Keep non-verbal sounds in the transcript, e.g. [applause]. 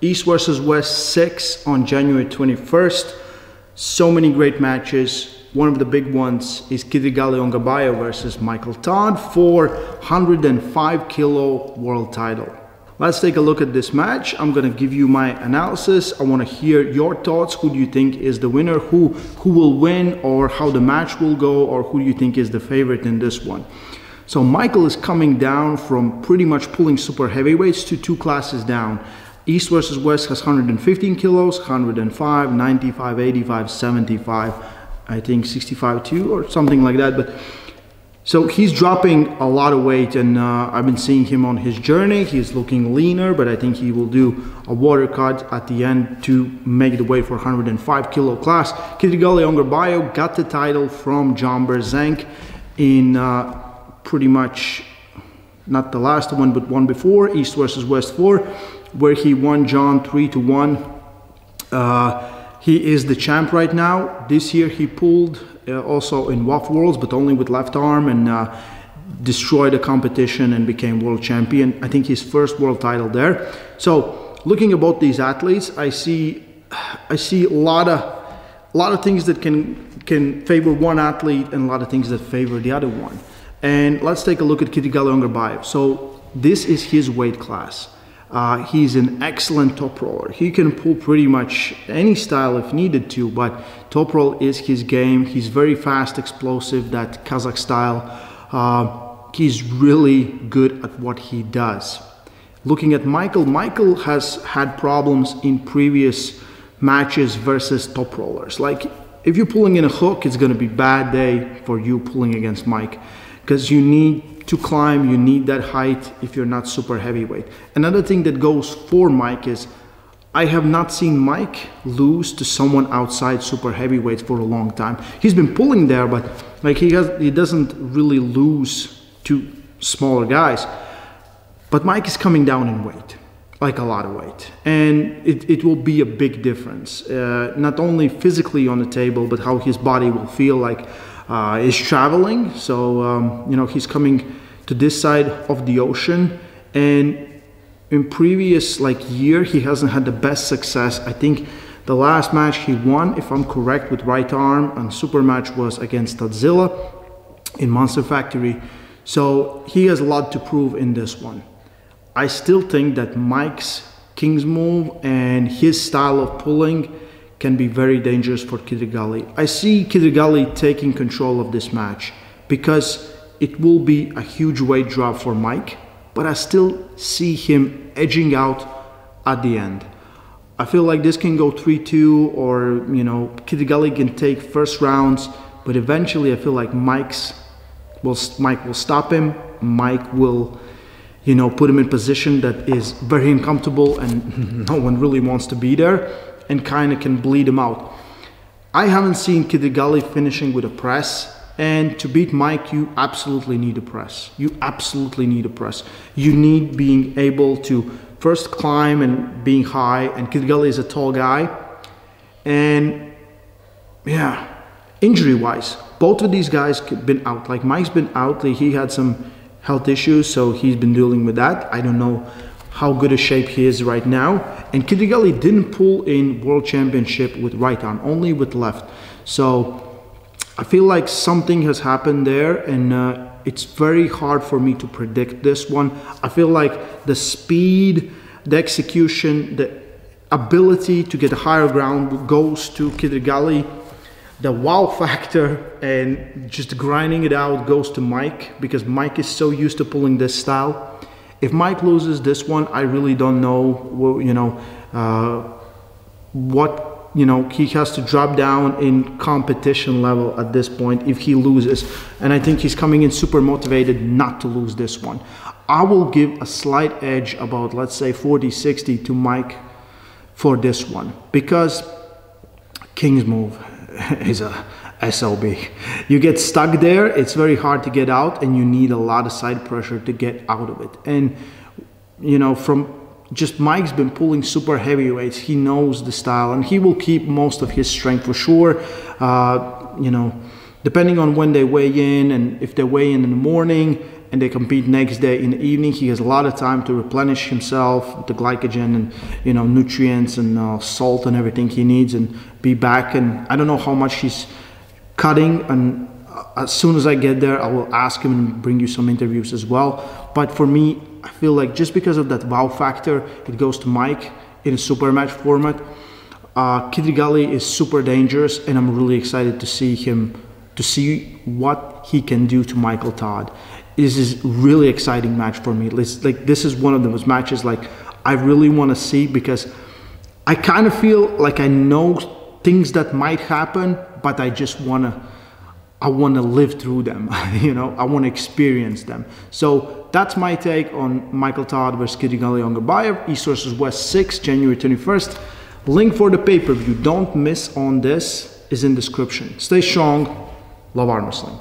East versus West 6 on January 21st. So many great matches. One of the big ones is Kydirgaly Ongarbaev versus Michael Todd for 105 kilo world title. Let's take a look at this match. I'm gonna give you my analysis. I wanna hear your thoughts. Who do you think is the winner? Who, who will win or how the match will go or who do you think is the favorite in this one? So Michael is coming down from pretty much pulling super heavyweights to two classes down. East versus West has 115 kilos, 105, 95, 85, 75, I think 65 too or something like that. But so he's dropping a lot of weight and uh, I've been seeing him on his journey. He's looking leaner, but I think he will do a water cut at the end to make the weight for 105 kilo class. Kydirgaly Ongarbaev got the title from John Brzenk in uh, pretty much not the last one, but one before, East versus West 4, where he won John 3 to 1. Uh, he is the champ right now. This year he pulled uh, also in WAF Worlds, but only with left arm and uh, destroyed the competition and became world champion. I think his first world title there. So looking about these athletes, I see I see a lot of a lot of things that can can favor one athlete and a lot of things that favor the other one. And let's take a look at Kydirgaly Ongarbaev. So this is his weight class. Uh, he's an excellent top roller. He can pull pretty much any style if needed to, but top roll is his game. He's very fast, explosive, that Kazakh style. Uh, he's really good at what he does. Looking at Michael, Michael has had problems in previous matches versus top rollers. Like if you're pulling in a hook, it's going to be bad day for you pulling against Mike because you need to climb, you need that height if you're not super heavyweight. Another thing that goes for Mike is I have not seen Mike lose to someone outside super heavyweight for a long time. He's been pulling there, but like he has, he doesn't really lose to smaller guys. But Mike is coming down in weight, like a lot of weight, and it, it will be a big difference. Uh, not only physically on the table, but how his body will feel like uh, is traveling. So, um, you know, he's coming to this side of the ocean. And in previous like year, he hasn't had the best success. I think the last match he won, if I'm correct, with right arm and super match was against Godzilla in Monster Factory. So he has a lot to prove in this one. I still think that Mike's King's move and his style of pulling can be very dangerous for Kydirgaly. I see Kydirgaly taking control of this match because it will be a huge weight drop for Mike, but I still see him edging out at the end. I feel like this can go 3-2 or, you know, Kydirgaly can take first rounds, but eventually I feel like Mike's will Mike will stop him. Mike will you know, put him in position that is very uncomfortable and [laughs] no one really wants to be there and kind of can bleed him out. I haven't seen Kydirgaly finishing with a press. And to beat Mike, you absolutely need a press. You absolutely need a press. You need being able to first climb and being high. And Kydirgaly is a tall guy. And yeah, injury wise, both of these guys have been out. Like Mike's been out. He had some health issues, so he's been dealing with that. I don't know how good a shape he is right now. And Kydirgaly didn't pull in world championship with right arm, only with left. So I feel like something has happened there and uh, it's very hard for me to predict this one. I feel like the speed, the execution, the ability to get a higher ground goes to Kydirgaly. The wow [laughs] factor and just grinding it out goes to Mike because Mike is so used to pulling this style. If Mike loses this one, I really don't know, you know, uh, what, you know, he has to drop down in competition level at this point if he loses. And I think he's coming in super motivated not to lose this one. I will give a slight edge about, let's say, 40 60 to Mike for this one because King's move [laughs] is a SLB. You get stuck there, it's very hard to get out and you need a lot of side pressure to get out of it. And you know, from just Mike's been pulling super heavy weights. He knows the style and he will keep most of his strength for sure. Uh, you know, depending on when they weigh in and if they weigh in in the morning and they compete next day in the evening. He has a lot of time to replenish himself, the glycogen and you know nutrients and uh, salt and everything he needs, and be back. And I don't know how much he's cutting. And uh, as soon as I get there, I will ask him and bring you some interviews as well. But for me, I feel like just because of that wow factor, it goes to Mike in a super match format. Uh, Kydirgaly is super dangerous, and I'm really excited to see him to see what he can do to Michael Todd. This is really exciting match for me. It's like this is one of those matches like I really want to see because I kind of feel like I know things that might happen, but I just want to I want to live through them. [laughs] you know, I want to experience them. So that's my take on Michael Todd versus Kydirgaly Ongarbaev, East versus West 6, January 21st. Link for the pay-per-view. Don't miss on this is in description. Stay strong. Love Arm Wrestling.